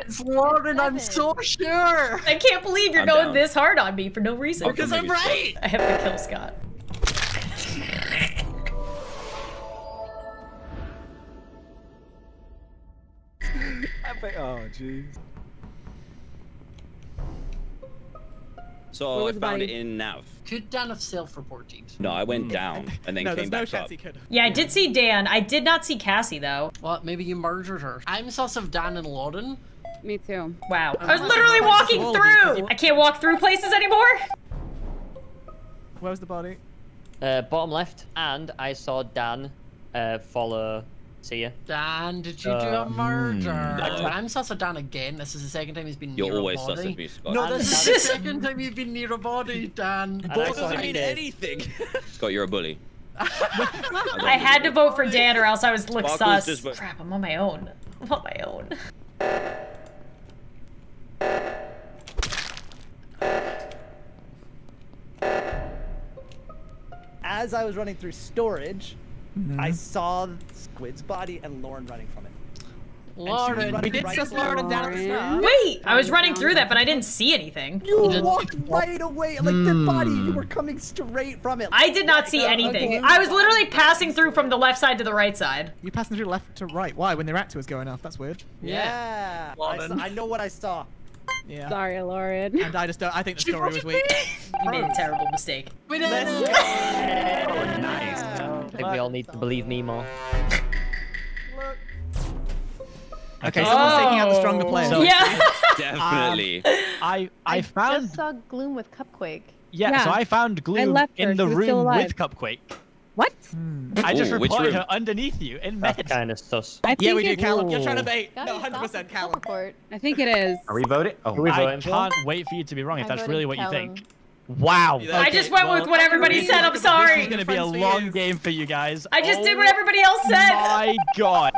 It's Lauren, I'm so sure. I can't believe you're I'm going down. this hard on me for no reason. Oh, because I'm right. I have to kill Scott. Oh, jeez. So I found body? it in nav. Could Dan have self-reported? No, I went mm. down and then no, came there's no back up. Yeah, I did see Dan. I did not see Cassie though. Well, maybe you murdered her. I'm sus of Dan and Lauren. Me too. Wow. I was literally walking all of you, 'cause through. I can't walk through places anymore. Where's the body? Uh, bottom left, and I saw Dan uh, follow Sia. Dan, did you do Uh, a murder? no. I'm sus of Dan again. This is the second time he's been You're near a always body. sus of me, Scott. No, this is the second time you've been near a body, Dan. I Both doesn't mean did. anything. Scott, you're a bully. I had to vote for Dan or else I was look Sparkles sus. just vote- Crap, I'm on my own. I'm on my own. As I was running through storage, I Mhm. saw Squid's body and Lauren running from it. Lauren, We did Right sus. Lauren down at the start. Wait, I was running through that, but I didn't see anything. You didn't- walked right away, like the body. You were coming straight from it. I did not see anything. okay. I was literally passing through from the left side to the right side. You passing through left to right. Why? When the reactor was going off. That's weird. Yeah, I, saw, Lauren. I know what I saw. Yeah. Sorry, Lauren. And I just don't. I think the story was weak. You made a terrible mistake. we did Let's it. go. Oh, nice. I think we all need to believe me more. Okay, oh. someone's taking out the stronger Oh. player. So- yeah. Um, definitely. I I found just saw Gloom with Cupquake. yeah, So I found Gloom left in the She was still room with Cupquake. What? Mm. I just Ooh, reported her underneath you in That's kind of sus. I think yeah, we do, it's- Callum. You're trying to bait. Gotta No, 100% soft Callum. Self-report. I think it is. Are we voting? Oh, we I voting can't wait for you to be wrong if I that's really what you think. Wow. Yeah, I just went with what everybody said. I'm This sorry. is gonna be a long game for you guys. I just did Oh what everybody else said. My God.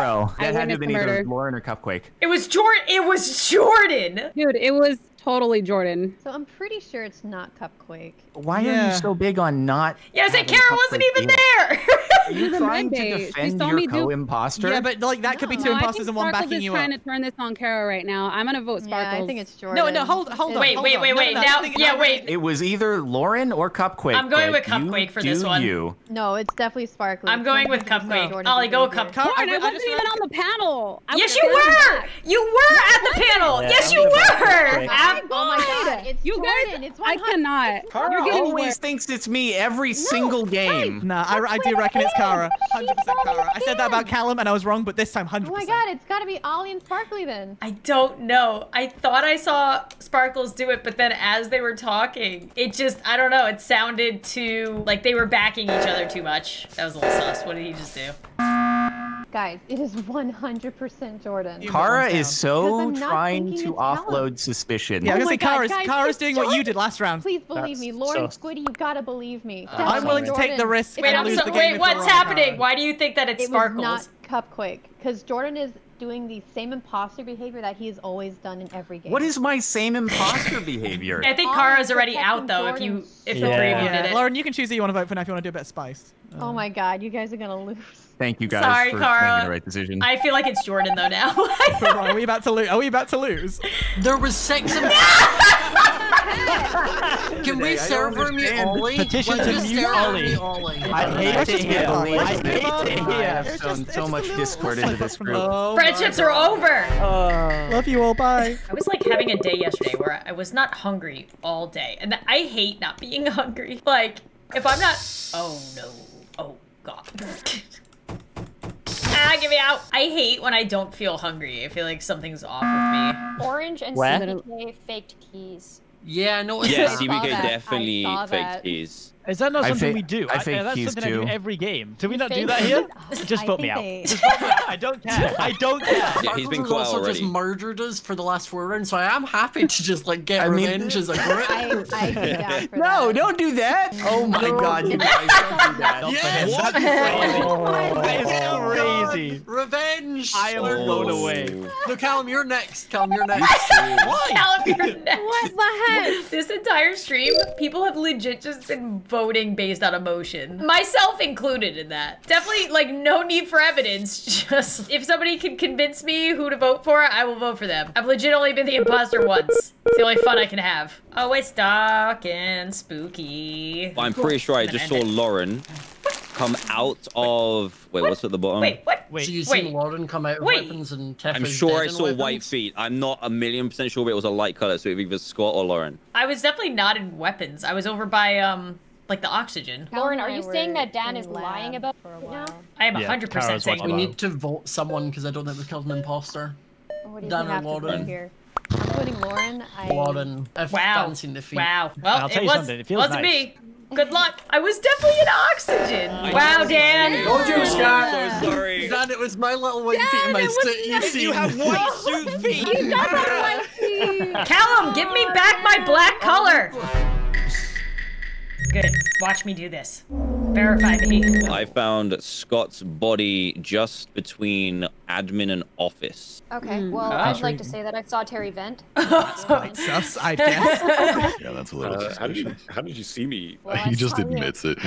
Happened? Bro, I that had to have been the either murder. Lauren or Cupquake. It was Jordan. It was Jordan. Dude, it was totally Jordan. So I'm pretty sure it's not Cupquake. Why are you so big on not? Yeah, I said having Kara wasn't even be- there. Are you She's a trying to med bait. She defend saw your co-imposter? Yeah, but like that could be two No, I imposters think and one Sparkles backing is you trying to turn this on Kara right now. I'm gonna vote Sparkles. Yeah, I think it's Jordan. No, no, hold, hold on. Wait, hold wait, on. wait, wait. no, Now, yeah, wait. think- It was either Lauren or Cupquake. I'm going with Cupquake for this do one. You. No, it's definitely Sparkly. I'm going with Cupquake. Ollie, go with Cupquake. Car- I, I wasn't even on the panel. Yes, you were. You were at the panel. Yes, you were. Oh my god, it's You guys, Jordan. It's I cannot. Kara always away. thinks it's me every single game. Nah, I, I do reckon it's Kara. 100% Kara. I said that about Callum and I was wrong, but this time 100%. Oh my god, it's gotta be Ollie and Sparkly then. I don't know. I thought I saw Sparkles do it, but then as they were talking, it just, I don't know, it sounded too, like they were backing each other too much. That was a little sus. What did he just do? Guys, it is 100% Jordan. Kara is so trying to it's Callum. offload suspicion. Yeah, I was Oh gonna say Kara's, guys, Kara's it's doing what you did last round. Please believe That's me. Lauren sus. Squiddy, you gotta believe me. Uh, I'm willing to take the risk Wait, and I'm lose so, the game wait, what's happening? Kara. Why do you think that it's It was Sparkles? not Cupquake, because Jordan is doing the same imposter behavior that he has always done in every game. What is my same imposter behavior? I think Kara's already out though. If you, if Yeah. the three of you Yeah, did it. Lauren, you can choose who you want to vote for now if you want to do a bit of spice. Uh, Oh my god, you guys are gonna lose. Thank you guys Sorry, for Kara. making the right decision. I feel like it's Jordan though now. Are we about to lose? Are we about to lose? There was six of Can we I don't server me. Ollie? Petition to just mute Ollie. Ollie. I hate to hear. move on. I hate to hear. I have It's shown just- so it's much just a little- discord into this group. Oh Friendships are God. over. Love you all. Bye. I was like having a day yesterday where I was not hungry all day, and I hate not being hungry. Like if I'm not, oh no, oh god. ah, get me out. I hate when I don't feel hungry. I feel like something's off with me. Orange and Where? CPK faked keys. Yeah, I noticed Yeah. CPK that. Definitely faked that. keys. Is that not I something we do? I I, fake that's keys something I do too. every game. Do we not do that here? Just I vote me out. they- Just vote me out. I don't care. I don't care. Yeah, he's been Sparkles has quiet also already. just murdered us for the last four rounds, so I am happy to just like get I mean- revenge as a group. I, I'd be down for No, that. don't do that. Oh my god, you guys don't do that. Yes! him. What? That is Oh, crazy. Revenge! I am Learn blown those. away. No, Callum, you're next. Callum, you're next. Why? Callum, you're next. What the heck? This entire stream, people have legit just been voting based on emotion. Myself included in that. Definitely, like, no need for evidence. Just, if somebody can convince me who to vote for, I will vote for them. I've legit only been the imposter once. It's the only fun I can have. Oh, it's dark and spooky. I'm pretty sure I just saw Lauren come out of. Wait, what's at the bottom? Wait, what? Wait, So you Wait. seen Lauren come out of Wait. weapons and Tiff I'm sure I in saw white feet. I'm not a million percent sure, but it was a light color, so it was either Scott or Lauren. I was definitely not in weapons. I was over by, um, like the oxygen. Lauren, are you saying that Dan is lying lab about for a it now? I am Yeah, 100% Kara's saying watching We need to vote someone because I don't think we killed an imposter. What do you Dan or have Lauren? here? I'm voting Lauren. I Lauren. If Wow. Dan seen the feet. Wow. Well, I'll tell it you was, something, it feels wasn't nice. me. Good luck. I was definitely in oxygen. wow, Dan. Told you, Scott. I'm so sorry. Dan, it was my little white feet in my it was suit. You see You have white suit feet. You don't have white feet. Callum, give me back my black color. Good. Watch me do this. Verify me. I found Scott's body just between admin and office. Okay, well, Oh. I'd like to say that I saw Terry vent. Quite sus, I guess. Yeah, that's a little Uh, how did you suspicious. how did you see me? Well, I he just saw you. admits it.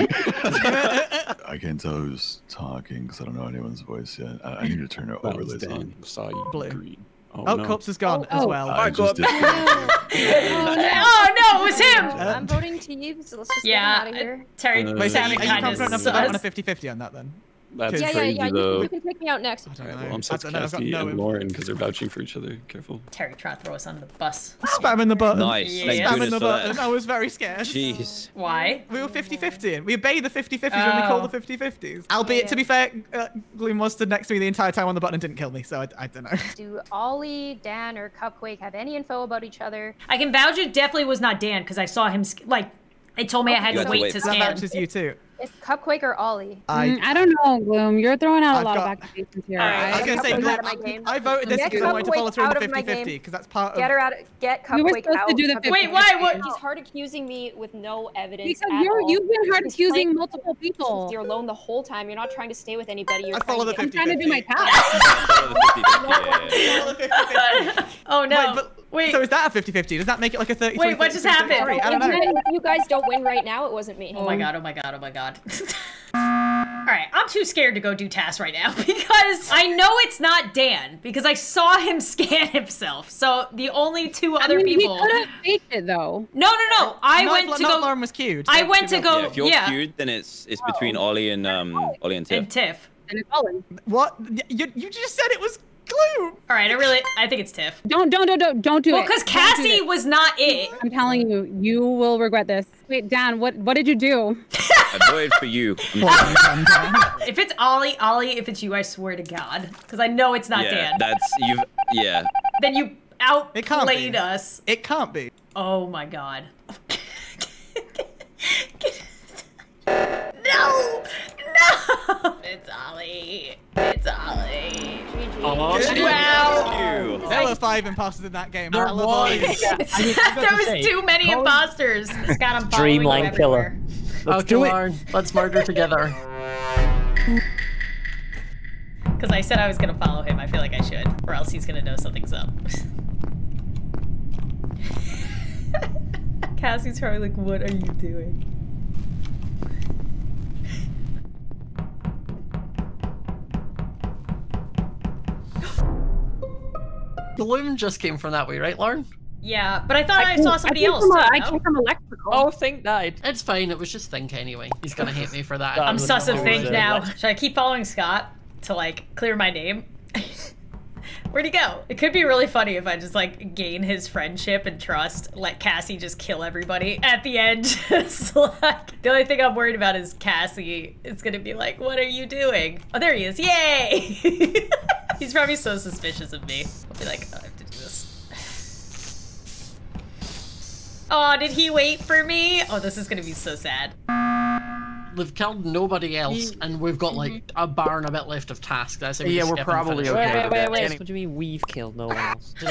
I can't tell who's talking because I don't know anyone's voice yet. I, I need to turn That was overlays Dan. on. Saw you Blue. green. Oh, Oh, no. corpse is gone as Oh. well. I just did. oh no, it was him. I'm voting Teeves. so Let's just Yeah, get him out of here. Terry Uh, Wait, so are you kind of confident enough to vote on a 50-50 on that then? That's Yeah, yeah, crazy yeah. You, though. you can take me out next. I don't Alright, know. well, I'm I so don't know. I've got Cassie no and info. Lauren because they're vouching for each other. Careful. Terry trying to throw us under the bus. Spamming the button. Nice. Yeah. Spamming Spamming the button. that. I was very scared. Jeez. Why? We were 50-50. We obey the 50-50s when we call Oh. the 50-50s. Albeit, to be fair, uh, Gloom was stood next to me the entire time on the button and didn't kill me, so I, I don't know. Do Ollie, Dan, or Cupquake have any info about each other? I can vouch it definitely was not Dan because I saw him like. It told me I had to had to wait wait to for That scan. vouches you too. It's Cupquake or Ollie. I, Mm, I don't know, Gloom. You're throwing out a I've lot got- of accusations here. Alright, I was I, going to say, Cupquake Gloom, out of my game. I voted this Get because I wanted to follow Cupquake through on out the of my 50-50 game. because that's part of... Get her out. Get We were supposed out. to do the of 50-50. Wait, why? What? He's hard accusing me with no evidence. because at you're, all. you've been hard He's accusing multiple people. You're alone the whole time. You're not trying to stay with anybody. You're I follow to the get- I'm trying to do my task. Follow the 50-50, yeah. Follow the 50-50. Oh no! Wait. So is that a 50-50? Does that make it like a 30 Wait, what just happened? I don't know. If you guys don't win right now, it wasn't me. Oh my god, oh my god, oh my god. Alright, I'm too scared to go do tasks right now because I know it's not Dan because I saw him scan himself. So the only two other I mean, people. He could have faked it though. No, no, no. I Not went if- to not go. if Lauren was queued. I went to go- Yeah, if you're yeah. queued, then it's it's between Ollie and um Ollie and Tiff. and Tiff. And it's Ollie. What? You, you just said it was Gloom. Alright, I really. I think it's Tiff. Don't don't don't don't don't do Well, it. because Cassie was not it. I'm telling you, you will regret this. Wait, Dan, what what did you do? I voted for you. If it's Ollie, Ollie, if it's you, I swear to God. Because I know it's not yeah, Dan. that's you've yeah. Then you It can't be. outplayed us. It can't be. Oh my god. no! No! It's Ollie. It's Ollie. Oh, Wow. There were five imposters in that game. There I love was. Ollies. there was too many imposters. Scott, I'm following you Dreamline killer. Let's oh, do it. Let's murder together. Because I said I was gonna follow him. I feel like I should, or else he's gonna know something's up. Cassie's probably like, "What are you doing?" Gloom just came from that way, right, Lauren? Yeah, but I thought I, came- saw somebody came else. From a, I came from electrical. Oh, Think died. It's fine. It was just Think anyway. He's gonna hate me for that. I'm sus of Think now. what? Should I keep following Scott to like clear my name? Where'd he go? It could be really funny if I just like gain his friendship and trust, let Cassie just kill everybody at the end. Just like the only thing I'm worried about is Cassie is gonna be like, "What are you doing?" Oh, there he is! Yay! He's probably so suspicious of me. I'll be like, oh, "I have to do this." Oh, did he wait for me? Oh, this is gonna be so sad. they've killed nobody else, and we've got like Mm-hmm. a bar and a bit left of tasks. That's how we yeah, we're probably finish. okay Wait, with wait, wait. Jenny- What do you mean we've killed no one else? we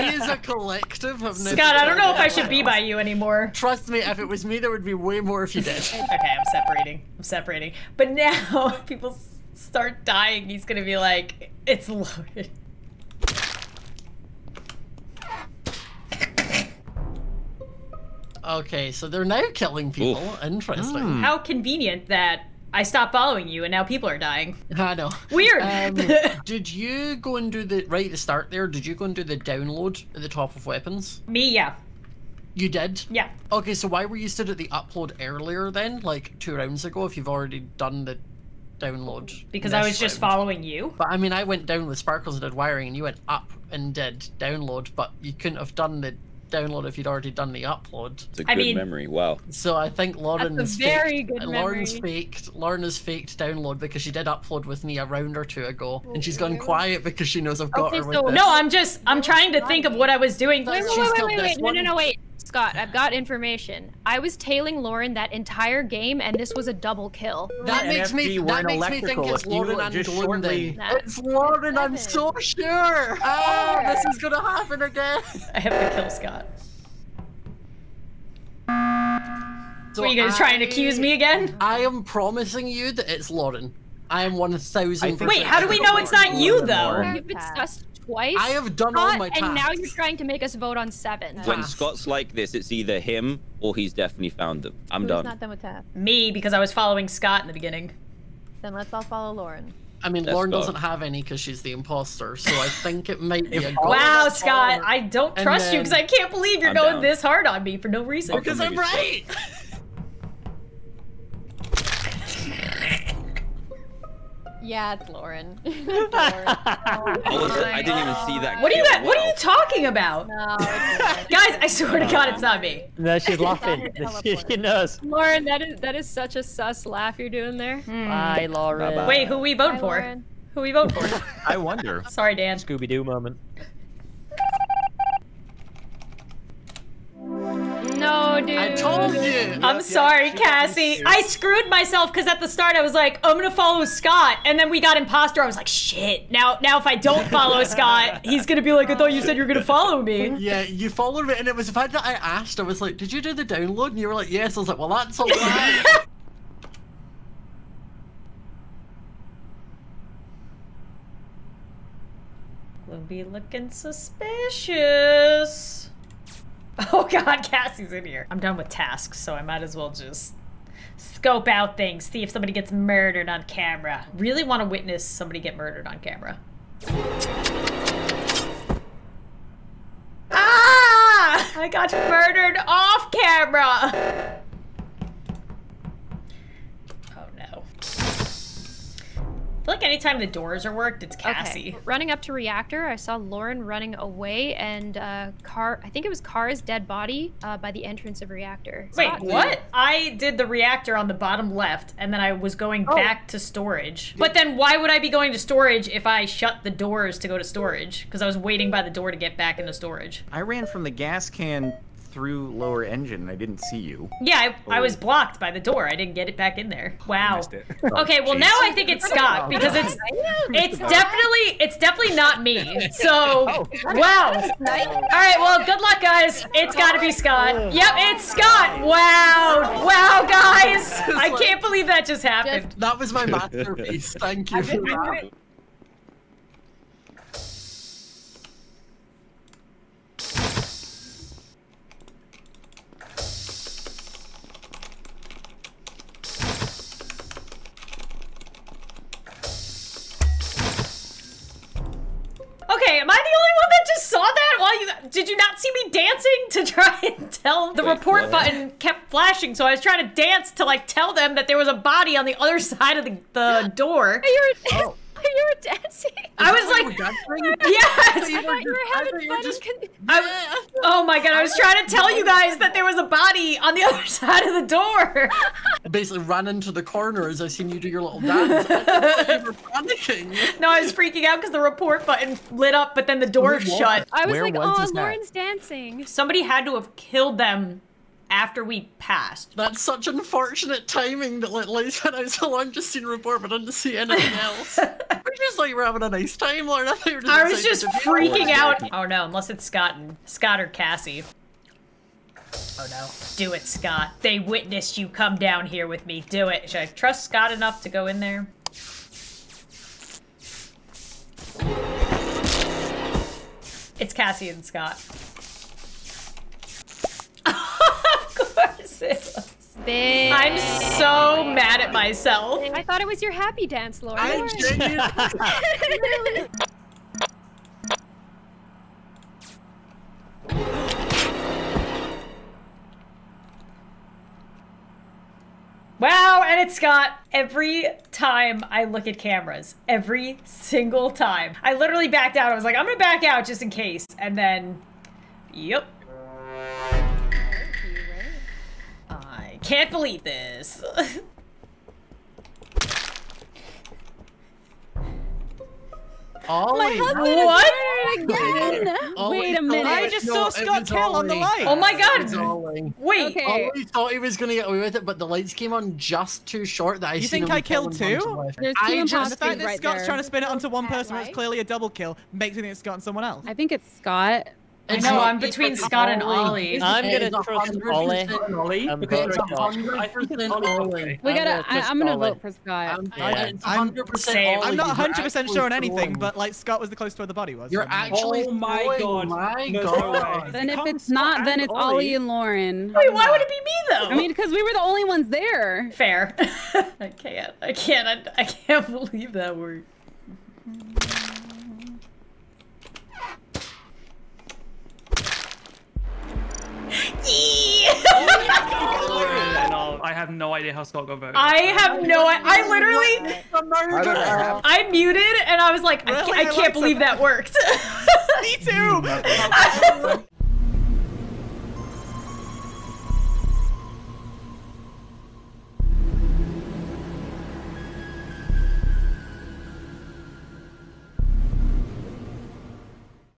as a collective have never Scott, I don't know if I should be by you anymore. Trust me, if it was me, there would be way more if you did. Okay, I'm separating. I'm separating. But now people s- start dying. He's gonna be like, it's loaded. Okay, so they're now killing people. Interesting. How convenient that I stopped following you and now people are dying. I know. Weird. Um, did you go and do the right at the start there? Did you go and do the download at the top of weapons? Me, yeah. You did. Yeah. Okay, so why were you stood at the upload earlier then, like two rounds ago, if you've already done the download? Because I this was just round? following you. But I mean, I went down with Sparkles and did wiring, and you went up and did download, but you couldn't have done the download if you'd already done the upload. It's a I good mean- memory. Wow. So I think Lauren's very faked, good Lauren's memory. faked Lauren's faked download because she did upload with me a round or two ago, and she's gone quiet because she knows I've got Okay, her with so- this. No, I'm just, I'm trying to think of what I was doing. Wait, wait, She's wait, wait, killed wait, wait. No, no, no, wait. Scott, I've got information. I was tailing Lauren that entire game, and this was a double kill. That makes me that makes me think it's Lauren and just shortly- It's Lauren, I'm so sure. Oh, this is gonna happen again. I have to kill Scott. So Were you gonna try and accuse me again? I am promising you that it's Lauren. I am one thousand. think- Wait, how do we know it's not you though? You've been sus twice. I have done all Scott, my And now you're trying to make us vote on seven. When Scott's like this, it's either him or he's definitely found them. I'm Who's done. not done with tasks? Me, because I was following Scott in the beginning. Then let's all follow Lauren. I mean, Let's Lauren go. doesn't have any because she's the imposter, so I think it might be a go. Wow, Scott, I don't And trust you because I can't believe you're I'm going down. this hard on me for no reason. Because I'm right. Yeah, it's Lauren. It's Lauren. I, I didn't even see that. What are you kill. What are you talking about? no, Guys, I swear to God, it's not me. No, she's laughing. She, she knows. Lauren, that is that is such a sus laugh you're doing there. Hmm. Bye, Lauren. Bye-bye. Wait, who we voting Hi, for? Lauren. Who we voting for? I wonder. Sorry, Dan. Scooby Doo moment. No, dude. I told you. I'm sorry, Cassie. I screwed myself because at the start I was like, I'm gonna follow Scott, and then we got imposter. I was like, shit. Now, now if I don't follow Scott, he's gonna be like, I thought you said you were gonna follow me. Yeah, you followed me, and it was the fact that I asked. I was like, "Did you do the download?" And you were like, "Yes." I was like, "Well, that's a lie." Will be looking suspicious. Oh god, Cassie's in here. I'm done with tasks, so I might as well just scope out things, see if somebody gets murdered on camera. Really want to witness somebody get murdered on camera. Ah! I got murdered off camera! Feel like anytime the doors are worked, it's Cassie. Okay. Running up to reactor, I saw Lauren running away, and uh, Car. I think it was Car's dead body uh, by the entrance of reactor. Wait, Scott, what? I did the reactor on the bottom left, and then I was going Oh. back to storage. But then why would I be going to storage if I shut the doors to go to storage? Because I was waiting by the door to get back into storage. I ran from the gas can through lower engine and I didn't see you. Yeah, I, I was Oh. blocked by the door. I didn't get it back in there. Wow. missed it. Oh, okay, well jeez. now I think it's Scott because it's it's definitely it's definitely not me. So wow. All right, well good luck guys. It's got to be Scott. Yep, it's Scott. Wow, wow guys. I can't believe that just happened. that was my masterpiece. Thank you dancing to try and tell the Wait, report what? button kept flashing, so I was trying to dance to like tell them that there was a body on the other side of the, the door. You were, you were dancing. I was like, yes. I thought you were having fun. and con- I, oh my god, I was trying to tell you guys that there was a body on the other side of the door. I basically ran into the corner as I seen you do your little dance. I thought you were panicking. No, I was freaking out because the report button lit up, but then the door Who was? shut. I was Where like, was oh, this at?" Lauren's dancing. Somebody had to have killed them after we passed. That's such unfortunate timing that like lights went out so long just seen report but didn't see anything else. we're just like we're having a nice time, Lauren. I, thought I was just freaking out. Oh no, unless it's Scott and Scott or Cassie. Oh no. Do it, Scott. They witnessed you come down here with me. Do it. Should I trust Scott enough to go in there? It's Cassie and Scott. of course it was. Big. I'm so mad at myself. I thought it was your happy dance, Laura. I genuinely- It's Scott. Every time I look at cameras, every single time, I literally backed out. I was like, I'm gonna back out just in case. And then, yep. I can't believe this. Ollie, what? Again. Ollie Wait a minute. I just no, saw it Scott was kill on the Ollie. light. Oh my god. Ollie. Wait. Okay. Ollie thought he was gonna get away with it, but the lights came on just too short that I You think I killed kill a bunch two? There's two I The just imposters fact that right Scott's there. trying to spin it onto one person when it's clearly a double kill makes me think it's Scott and someone else. I think it's Scott. I know, not- I'm between Scott and Ollie. Ollie. I'm gonna trust hundred Ollie. percent Ollie, Um, because vote It's for a Scott. hundred I think percent Ollie. Ollie. We I'm gotta. I, trust I'm gonna Ollie. vote for Scott. I'm, Yeah. it's I'm- 100% Same. Ollie. I'm not 100% sure on actually anything, but like Scott was the closest to where the body was. You're so- actually Oh my trolling. God. My God. Then if it's Scott not, then it's Ollie. Ollie and Lauren. Wait, why would it be me though? I mean, because we were the only ones there. fair. I can't. I can't. I, I can't believe that word. Have no idea how Scott got voted. I have no. I, I literally. I don't. I muted and I was like, I, Really? ca- I I can't like believe that worked. Me too.